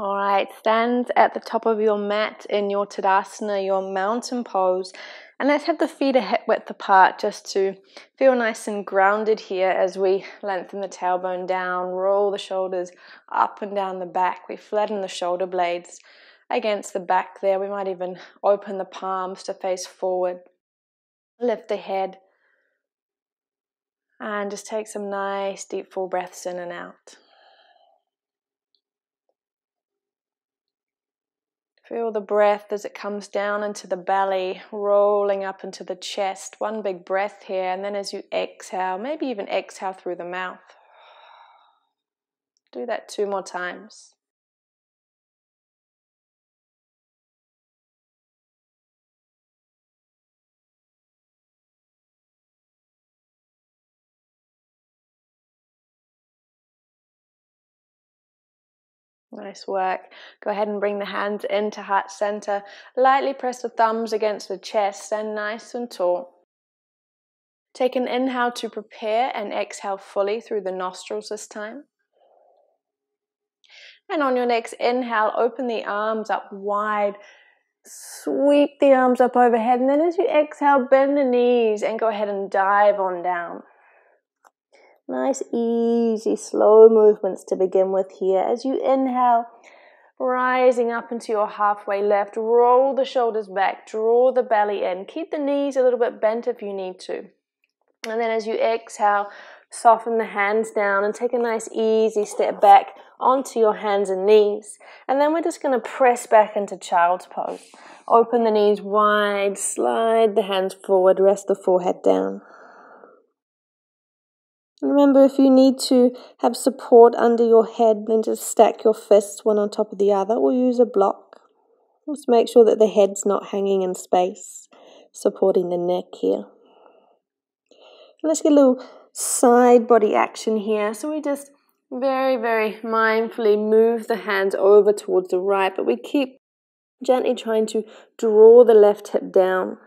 All right, stand at the top of your mat in your Tadasana, your mountain pose. And let's have the feet a hip width apart just to feel nice and grounded here as we lengthen the tailbone down, roll the shoulders up and down the back. We flatten the shoulder blades against the back there. We might even open the palms to face forward. Lift the head. And just take some nice deep full breaths in and out. Feel the breath as it comes down into the belly, rolling up into the chest. One big breath here, and then as you exhale, maybe even exhale through the mouth. Do that two more times. Nice work. Go ahead and bring the hands into heart center. Lightly press the thumbs against the chest, stand nice and tall. Take an inhale to prepare and exhale fully through the nostrils this time. And on your next inhale, open the arms up wide. Sweep the arms up overhead. And then as you exhale, bend the knees and go ahead and dive on down. Nice, easy, slow movements to begin with here. As you inhale, rising up into your halfway lift, roll the shoulders back, draw the belly in. Keep the knees a little bit bent if you need to. And then as you exhale, soften the hands down and take a nice, easy step back onto your hands and knees. And then we're just going to press back into child's pose. Open the knees wide, slide the hands forward, rest the forehead down. Remember, if you need to have support under your head, then just stack your fists one on top of the other or use a block. Just make sure that the head's not hanging in space, supporting the neck here. Let's get a little side body action here. So we just very, very mindfully move the hands over towards the right, but we keep gently trying to draw the left hip down.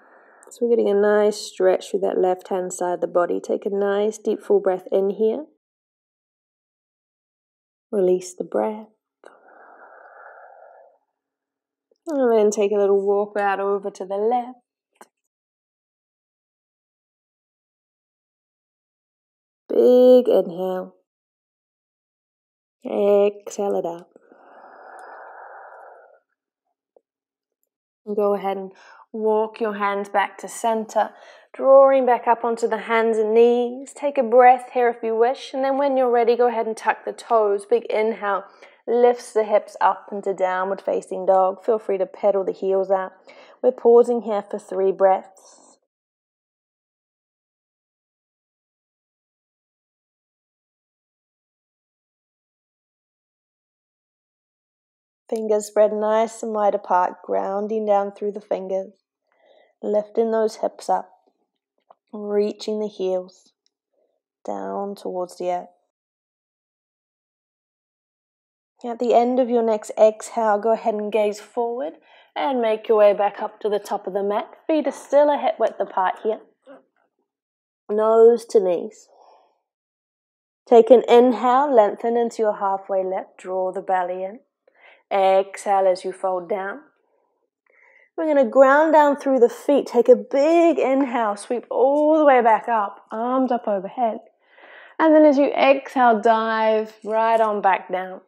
So we're getting a nice stretch through that left hand side of the body. Take a nice deep full breath in here. Release the breath. And then take a little walk out over to the left. Big inhale. Exhale it out. And go ahead and Walk your hands back to center, drawing back up onto the hands and knees. Take a breath here if you wish, and then when you're ready, go ahead and tuck the toes. Big inhale lifts the hips up into downward facing dog. Feel free to pedal the heels out. We're pausing here for three breaths. Fingers spread nice and wide apart, grounding down through the fingers lifting those hips up, reaching the heels down towards the earth. At the end of your next exhale, go ahead and gaze forward and make your way back up to the top of the mat. Feet are still a hip width apart here. Nose to knees. Take an inhale, lengthen into your halfway lift, draw the belly in. Exhale as you fold down. We're going to ground down through the feet. Take a big inhale, sweep all the way back up, arms up overhead. And then as you exhale, dive right on back down.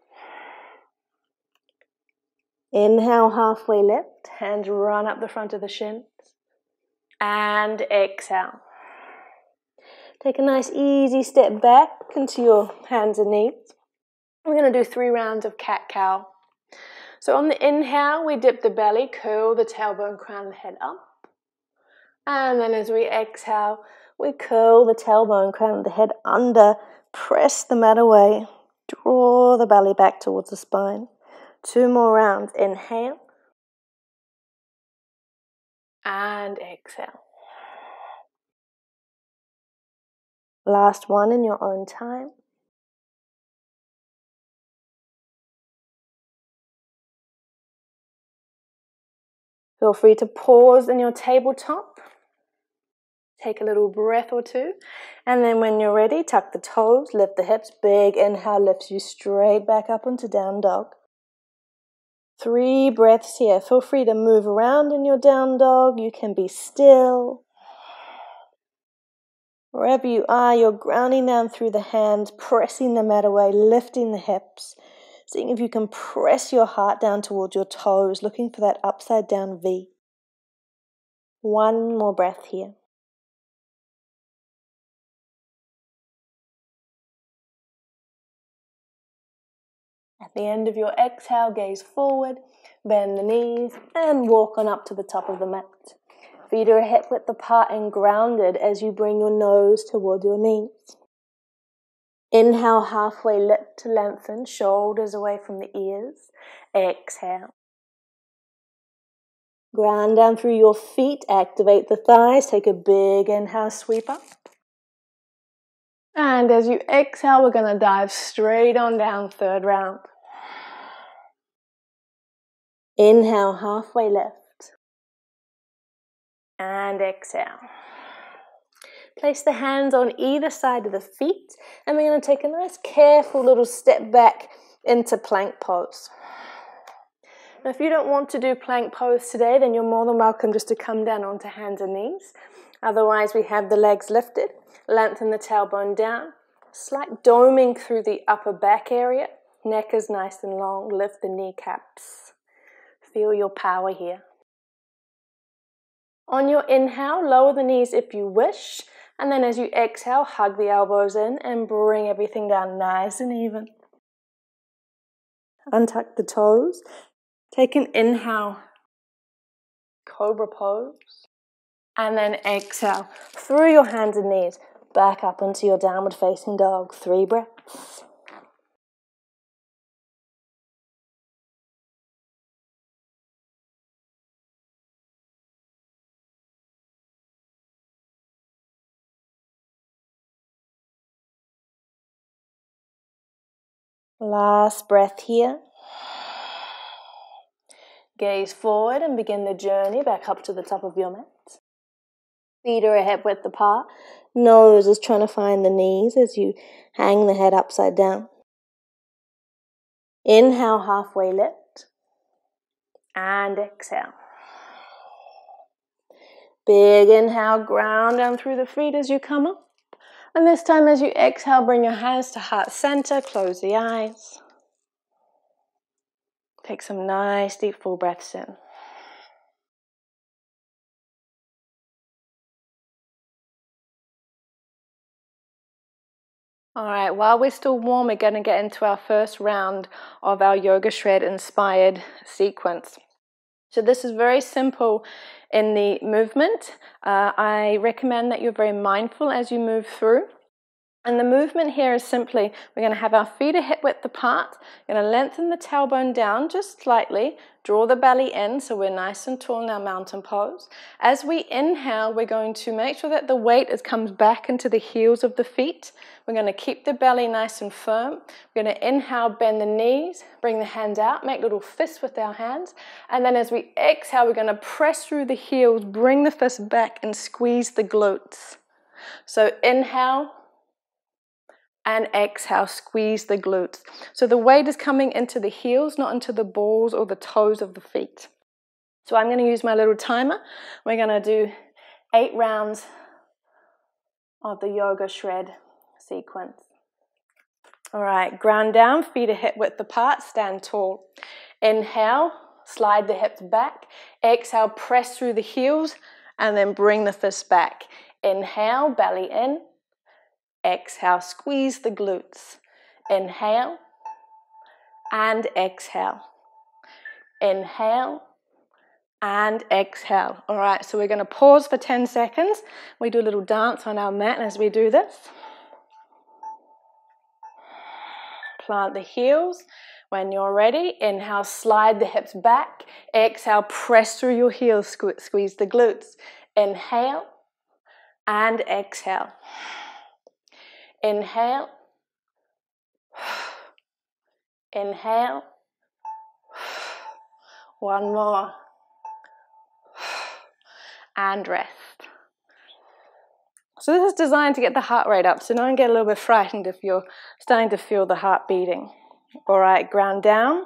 Inhale, halfway lift, hands run up the front of the shins. And exhale. Take a nice easy step back into your hands and knees. We're going to do three rounds of cat cow. So on the inhale, we dip the belly, curl the tailbone, crown the head up. And then as we exhale, we curl the tailbone, crown the head under, press the mat away, draw the belly back towards the spine. Two more rounds. Inhale. And exhale. Last one in your own time. Feel free to pause in your tabletop. Take a little breath or two. And then when you're ready, tuck the toes, lift the hips. Big inhale lifts you straight back up onto down dog. Three breaths here. Feel free to move around in your down dog. You can be still. Wherever you are, you're grounding down through the hands, pressing the mat away, lifting the hips, seeing if you can press your heart down towards your toes, looking for that upside down V. One more breath here. At the end of your exhale, gaze forward, bend the knees, and walk on up to the top of the mat. Feet are hip width apart and grounded as you bring your nose toward your knees. Inhale, halfway lip to lengthen, shoulders away from the ears. Exhale. Ground down through your feet, activate the thighs, take a big inhale, sweep up. And as you exhale, we're going to dive straight on down, third round. Inhale, halfway lift. And exhale. Place the hands on either side of the feet, and we're going to take a nice, careful little step back into plank pose. Now, if you don't want to do plank pose today, then you're more than welcome just to come down onto hands and knees. Otherwise, we have the legs lifted, lengthen the tailbone down, slight doming through the upper back area, neck is nice and long, lift the kneecaps. Feel your power here. On your inhale, lower the knees if you wish, and then as you exhale, hug the elbows in and bring everything down nice and even. Untuck the toes. Take an inhale, cobra pose. And then exhale through your hands and knees back up into your downward facing dog. Three breaths. Last breath here. Gaze forward and begin the journey back up to the top of your mat. Feet are hip width apart. Nose is trying to find the knees as you hang the head upside down. Inhale, halfway lift. And exhale. Big inhale, ground down through the feet as you come up. And this time, as you exhale, bring your hands to heart center, close the eyes. Take some nice deep full breaths in. All right, while we're still warm, we're going to get into our first round of our Yoga Shred inspired sequence. So, this is very simple in the movement. Uh, I recommend that you're very mindful as you move through. And the movement here is simply, we're going to have our feet a hip width apart, we're going to lengthen the tailbone down just slightly, draw the belly in so we're nice and tall in our mountain pose. As we inhale, we're going to make sure that the weight is, comes back into the heels of the feet. We're going to keep the belly nice and firm. We're going to inhale, bend the knees, bring the hands out, make little fists with our hands. And then as we exhale, we're going to press through the heels, bring the fists back and squeeze the glutes. So inhale, and exhale, squeeze the glutes. So the weight is coming into the heels, not into the balls or the toes of the feet. So I'm going to use my little timer. We're going to do eight rounds of the yoga shred sequence. All right, ground down, feet are hip width apart, stand tall. Inhale, slide the hips back. Exhale, press through the heels and then bring the fists back. Inhale, belly in. Exhale, squeeze the glutes. Inhale and exhale. Inhale and exhale. All right, so we're going to pause for 10 seconds. We do a little dance on our mat as we do this. Plant the heels. When you're ready, inhale, slide the hips back. Exhale, press through your heels, squeeze the glutes. Inhale and exhale. Inhale. Inhale. One more. And rest. So this is designed to get the heart rate up, so don't get a little bit frightened if you're starting to feel the heart beating. All right, ground down.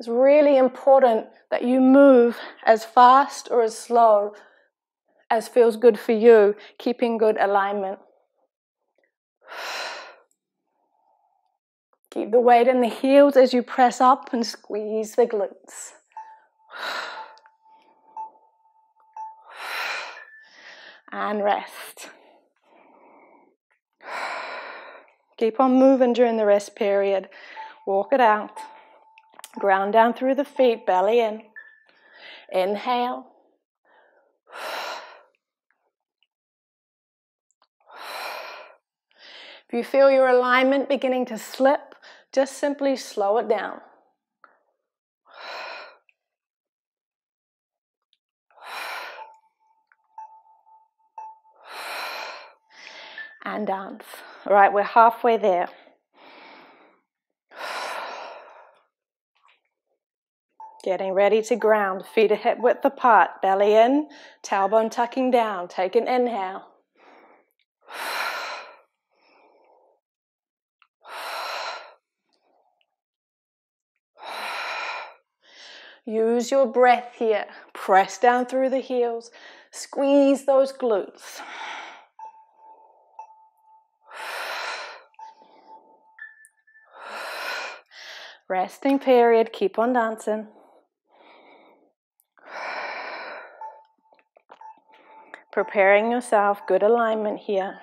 It's really important that you move as fast or as slow as feels good for you, keeping good alignment. Keep the weight in the heels as you press up and squeeze the glutes. And rest. Keep on moving during the rest period. Walk it out. Ground down through the feet, belly in. Inhale. If you feel your alignment beginning to slip, just simply slow it down. And dance. All right, we're halfway there. Getting ready to ground, feet are hip width apart, belly in, tailbone tucking down. Take an inhale. Use your breath here. Press down through the heels. Squeeze those glutes. Resting period. Keep on dancing. Preparing yourself. Good alignment here.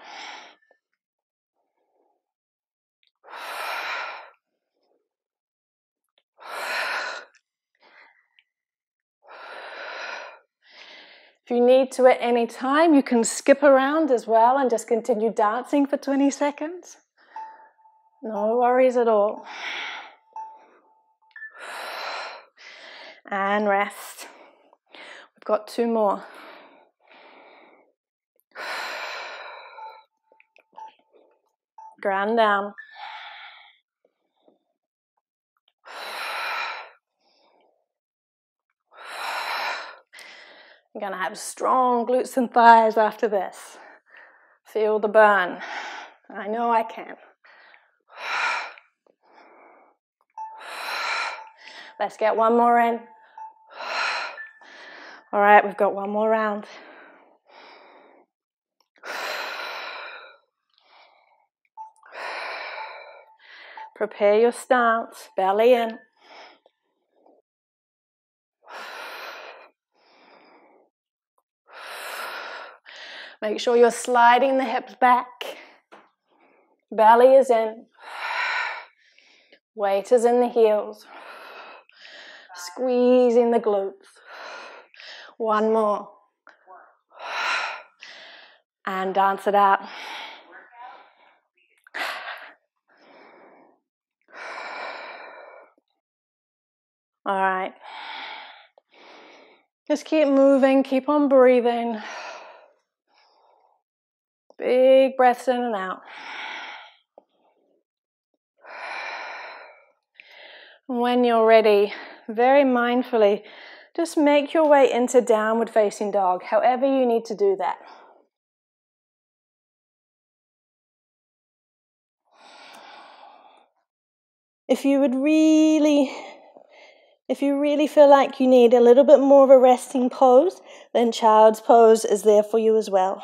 Need to at any time, you can skip around as well and just continue dancing for 20 seconds. No worries at all. And rest. We've got two more. Ground down. I'm going to have strong glutes and thighs after this. Feel the burn. I know I can. Let's get one more in. All right, we've got one more round. Prepare your stance, belly in. Make sure you're sliding the hips back. Belly is in. Weight is in the heels. Squeezing the glutes. One more. And dance it out. All right. Just keep moving, keep on breathing. Big breaths in and out. When you're ready, very mindfully, just make your way into downward facing dog, however you need to do that. If you would really, if you really feel like you need a little bit more of a resting pose, then child's pose is there for you as well.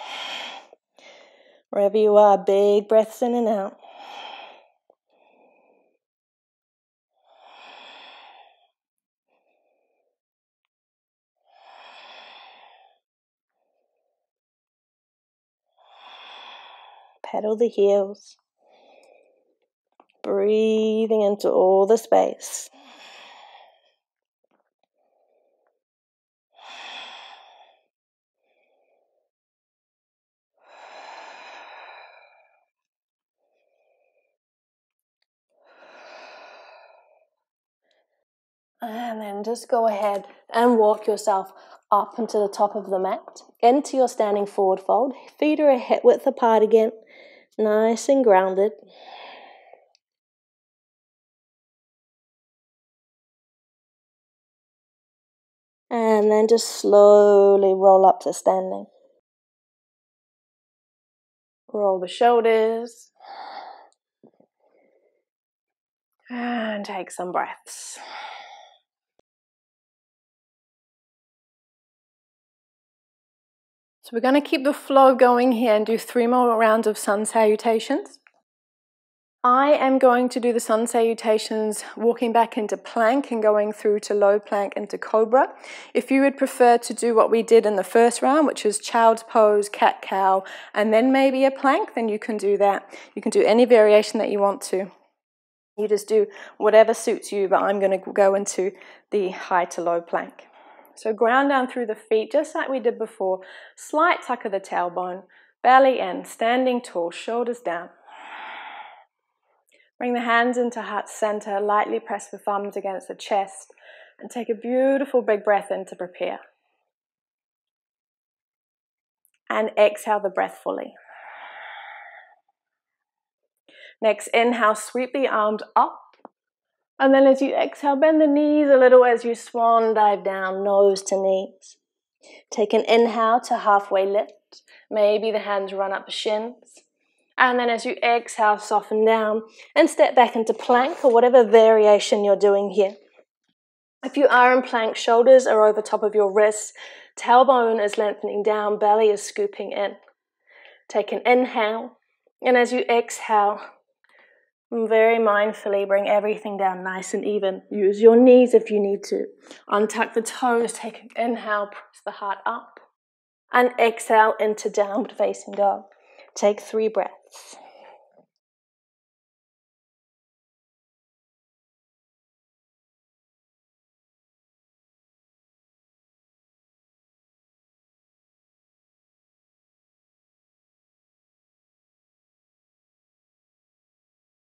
Wherever you are, big breaths in and out. Pedal the heels. Breathing into all the space. Ah, and then just go ahead and walk yourself up into the top of the mat, into your standing forward fold. Feet are a hip width apart again, nice and grounded. And then just slowly roll up to standing. Roll the shoulders. And take some breaths. So we're going to keep the flow going here and do three more rounds of sun salutations. I am going to do the sun salutations walking back into plank and going through to low plank into cobra. If you would prefer to do what we did in the first round, which is child's pose, cat cow, and then maybe a plank, then you can do that. You can do any variation that you want to. You just do whatever suits you, but I'm going to go into the high to low plank. So ground down through the feet, just like we did before. Slight tuck of the tailbone, belly in, standing tall, shoulders down. Bring the hands into heart center, lightly press the thumbs against the chest, and take a beautiful big breath in to prepare. And exhale the breath fully. Next, inhale, sweep the arms up. And then as you exhale, bend the knees a little as you swan dive down, nose to knees. Take an inhale to halfway lift. Maybe the hands run up the shins. And then as you exhale, soften down and step back into plank or whatever variation you're doing here. If you are in plank, shoulders are over top of your wrists, tailbone is lengthening down, belly is scooping in. Take an inhale, and as you exhale, very mindfully bring everything down nice and even. Use your knees if you need to. Untuck the toes, take an inhale, press the heart up, and exhale into downward facing dog. Take three breaths.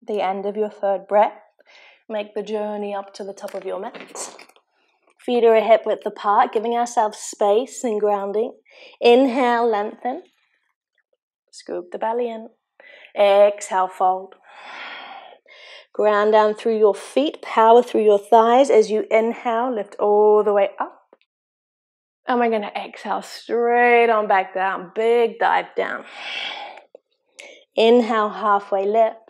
The end of your third breath, make the journey up to the top of your mat. Feet are a hip width apart, giving ourselves space and grounding. Inhale, lengthen. Scoop the belly in. Exhale, fold. Ground down through your feet, power through your thighs as you inhale, lift all the way up. And we're going to exhale straight on back down, big dive down. Inhale, halfway lift.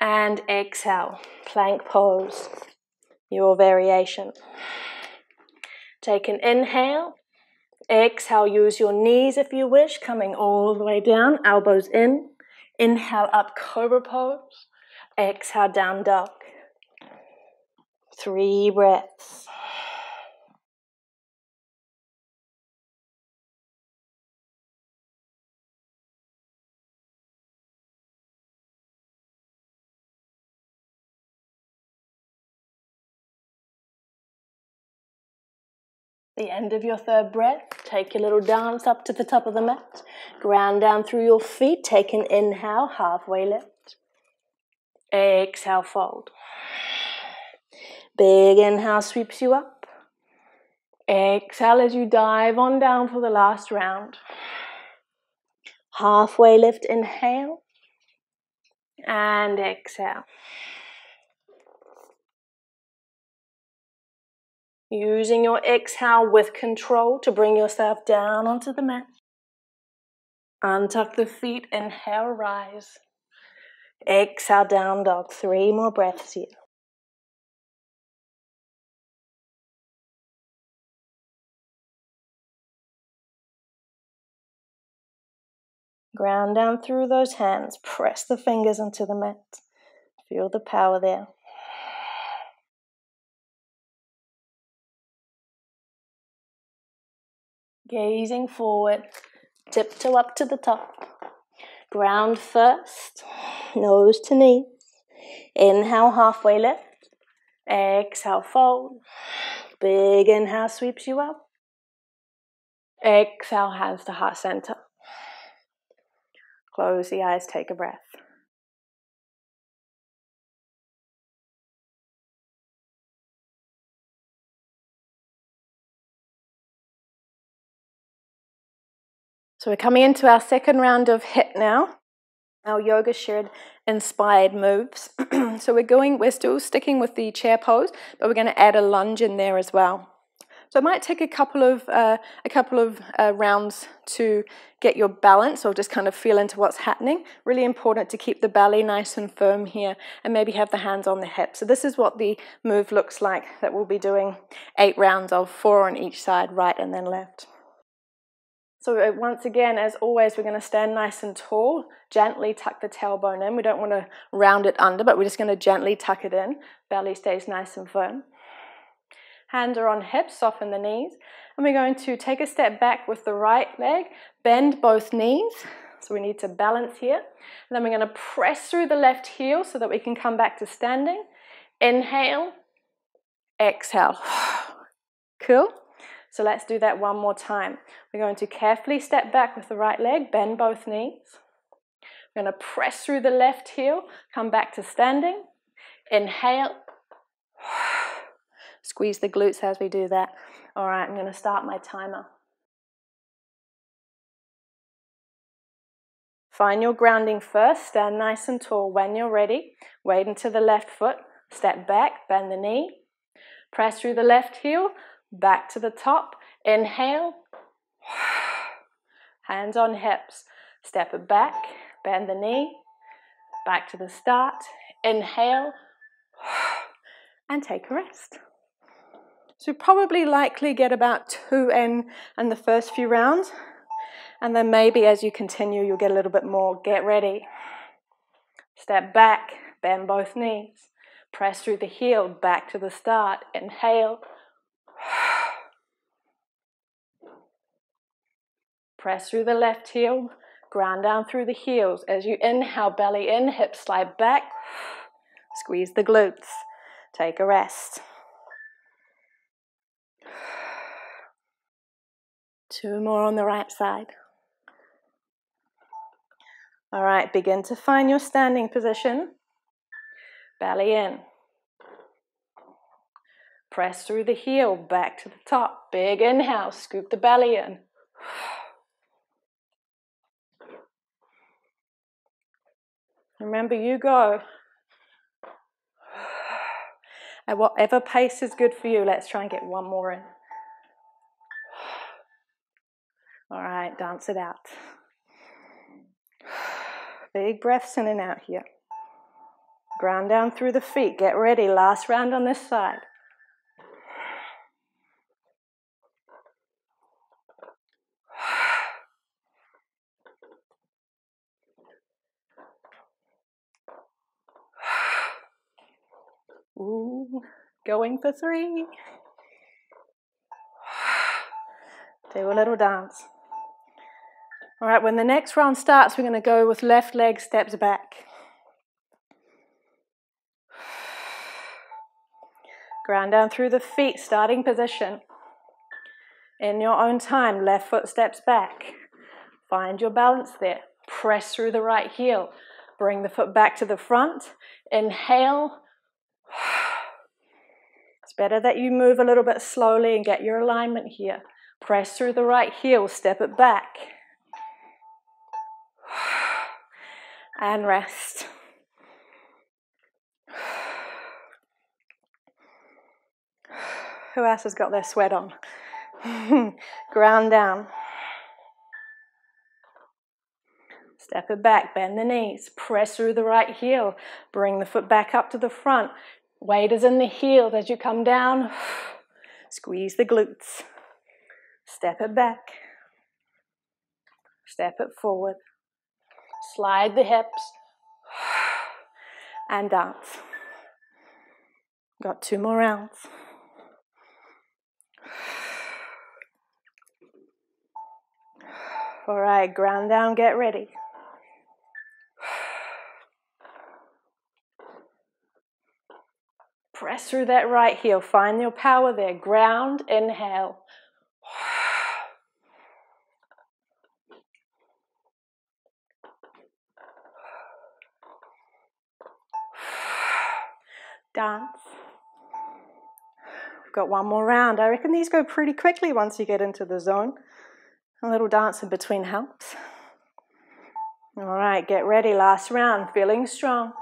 And exhale, plank pose, your variation. Take an inhale, Exhale, use your knees if you wish, coming all the way down, elbows in. Inhale up, cobra pose. Exhale, down dog. Three breaths. The end of your third breath, take your little dance up to the top of the mat. Ground down through your feet. Take an inhale, halfway lift. Exhale, fold. Big inhale sweeps you up. Exhale as you dive on down for the last round. Halfway lift, inhale. And exhale. Using your exhale with control to bring yourself down onto the mat. Untuck the feet, inhale, rise. Exhale, down dog. Three more breaths here. Ground down through those hands. Press the fingers into the mat. Feel the power there. Gazing forward, tiptoe up to the top. Ground first, nose to knees. Inhale, halfway lift. Exhale, fold. Big inhale sweeps you up. Exhale, hands to heart center. Close the eyes, take a breath. So we're coming into our second round of HIIT now, our yoga shred inspired moves. so we're going, we're still sticking with the chair pose, but we're going to add a lunge in there as well. So it might take a couple of uh, a couple of uh, rounds to get your balance or just kind of feel into what's happening. Really important to keep the belly nice and firm here and maybe have the hands on the hips. So this is what the move looks like that we'll be doing eight rounds of, four on each side, right and then left. So uh, once again, as always, we're going to stand nice and tall, gently tuck the tailbone in. We don't want to round it under, but we're just going to gently tuck it in. Belly stays nice and firm. Hands are on hips, soften the knees. And we're going to take a step back with the right leg, bend both knees. So we need to balance here. And then we're going to press through the left heel so that we can come back to standing. Inhale, exhale. Cool? So let's do that one more time. We're going to carefully step back with the right leg, bend both knees. We're going to press through the left heel, come back to standing. Inhale. Squeeze the glutes as we do that. All right, I'm going to start my timer. Find your grounding first, stand nice and tall when you're ready. Wade into the left foot, step back, bend the knee. Press through the left heel, back to the top. Inhale. Hands on hips. Step it back, bend the knee. Back to the start. Inhale. And take a rest. So probably likely get about two in in the first few rounds. And then maybe as you continue, you'll get a little bit more. Get ready. Step back, bend both knees. Press through the heel, back to the start. Inhale. Press through the left heel, ground down through the heels. As you inhale, belly in, hips slide back. Squeeze the glutes. Take a rest. Two more on the right side. All right, begin to find your standing position. Belly in. Press through the heel, back to the top. Big inhale, scoop the belly in. Remember, you go at whatever pace is good for you. Let's try and get one more in. All right, dance it out. Big breaths in and out here. Ground down through the feet. Get ready. Last round on this side. Ooh, going for three. Do a little dance. All right, when the next round starts, we're going to go with left leg steps back. Ground down through the feet, starting position. In your own time, left foot steps back. Find your balance there. Press through the right heel. Bring the foot back to the front. Inhale. It's better that you move a little bit slowly and get your alignment here. Press through the right heel, step it back. And rest. Who else has got their sweat on? Ground down. Step it back, bend the knees, press through the right heel, bring the foot back up to the front. Weight is in the heels as you come down. Squeeze the glutes. Step it back. Step it forward. Slide the hips. And dance. Got two more rounds. All right, ground down, get ready. Press through that right heel. Find your power there. Ground, inhale. Dance. We've got one more round. I reckon these go pretty quickly once you get into the zone. A little dance in between helps. All right, get ready. Last round. Feeling strong.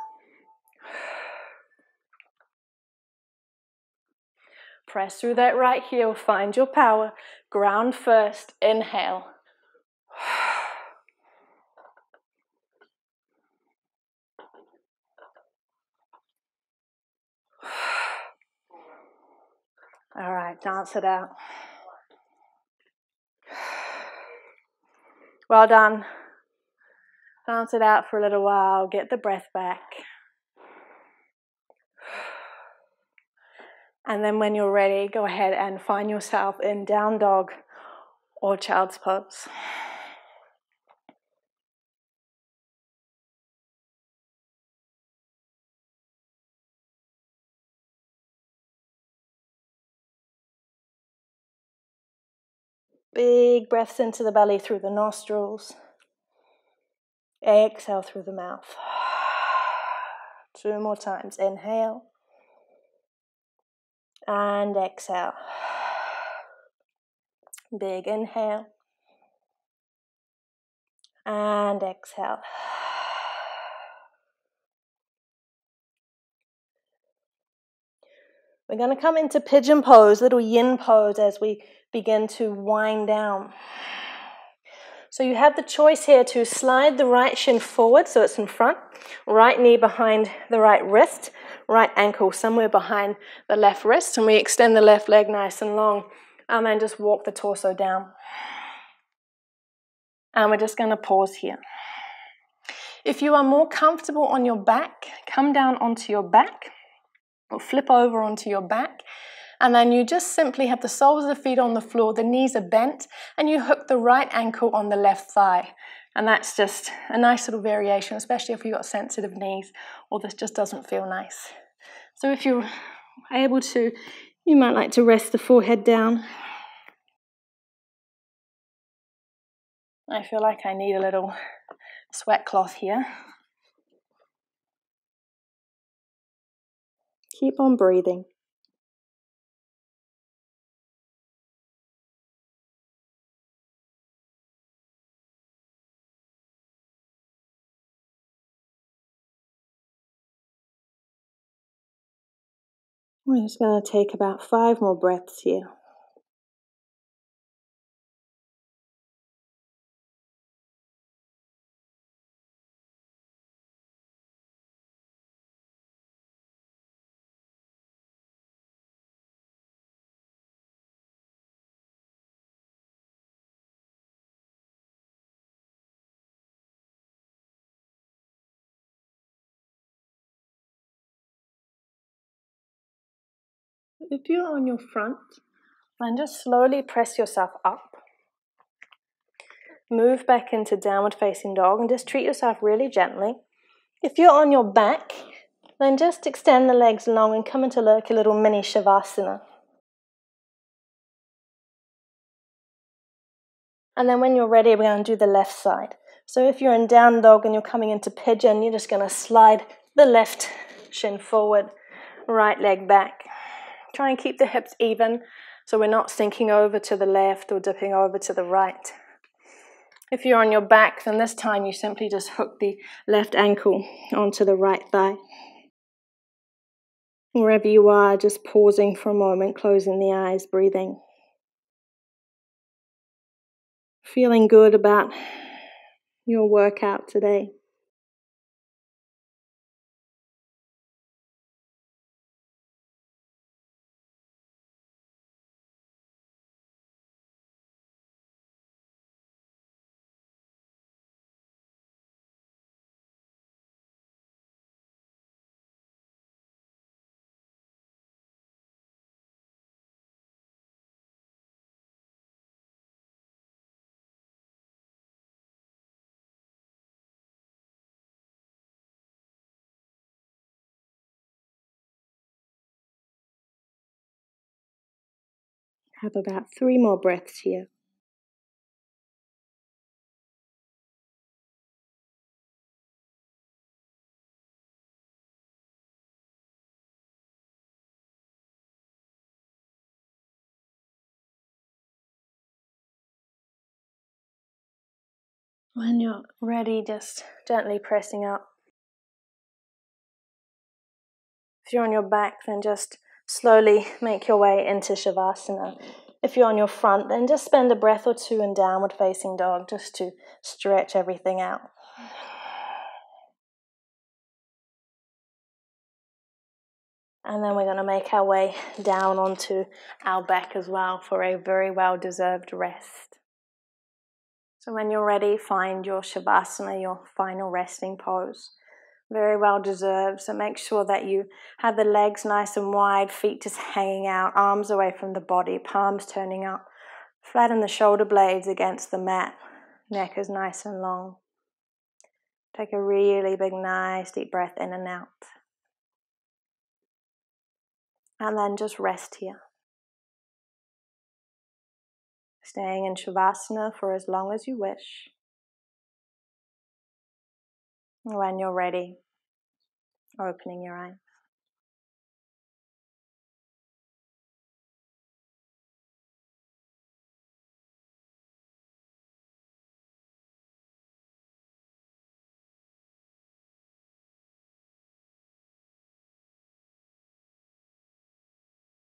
Press through that right heel, find your power. Ground first, inhale. All right, dance it out. Well done. Dance it out for a little while, get the breath back. And then when you're ready, go ahead and find yourself in down dog or child's pose. Big breaths into the belly through the nostrils. Exhale through the mouth. Two more times. Inhale and exhale. Big inhale and exhale. We're going to come into pigeon pose, little yin pose as we begin to wind down. So you have the choice here to slide the right shin forward so it's in front, right knee behind the right wrist, right ankle somewhere behind the left wrist, and we extend the left leg nice and long, and then just walk the torso down. And we're just going to pause here. If you are more comfortable on your back, come down onto your back or flip over onto your back and then you just simply have the soles of the feet on the floor, the knees are bent, and you hook the right ankle on the left thigh. And that's just a nice little variation, especially if you've got sensitive knees or this just doesn't feel nice. So if you're able to, you might like to rest the forehead down. I feel like I need a little sweat cloth here. Keep on breathing. We're just going to take about five more breaths here. If you're on your front, then just slowly press yourself up. Move back into downward facing dog and just treat yourself really gently. If you're on your back, then just extend the legs long and come into like a little mini Shavasana. And then when you're ready, we're going to do the left side. So if you're in down dog and you're coming into pigeon, you're just going to slide the left shin forward, right leg back. Try and keep the hips even so we're not sinking over to the left or dipping over to the right. If you're on your back, then this time you simply just hook the left ankle onto the right thigh. Wherever you are, just pausing for a moment, closing the eyes, breathing. Feeling good about your workout today. Have about three more breaths here. When you're ready, just gently pressing up. If you're on your back, then just slowly make your way into Shavasana. If you're on your front, then just spend a breath or two in downward facing dog just to stretch everything out. And then we're going to make our way down onto our back as well for a very well deserved rest. So when you're ready, find your Shavasana, your final resting pose. Very well deserved. So make sure that you have the legs nice and wide, feet just hanging out, arms away from the body, palms turning up. Flatten the shoulder blades against the mat. Neck is nice and long. Take a really big, nice deep breath in and out. And then just rest here. Staying in Shavasana for as long as you wish. When you're ready, opening your eyes.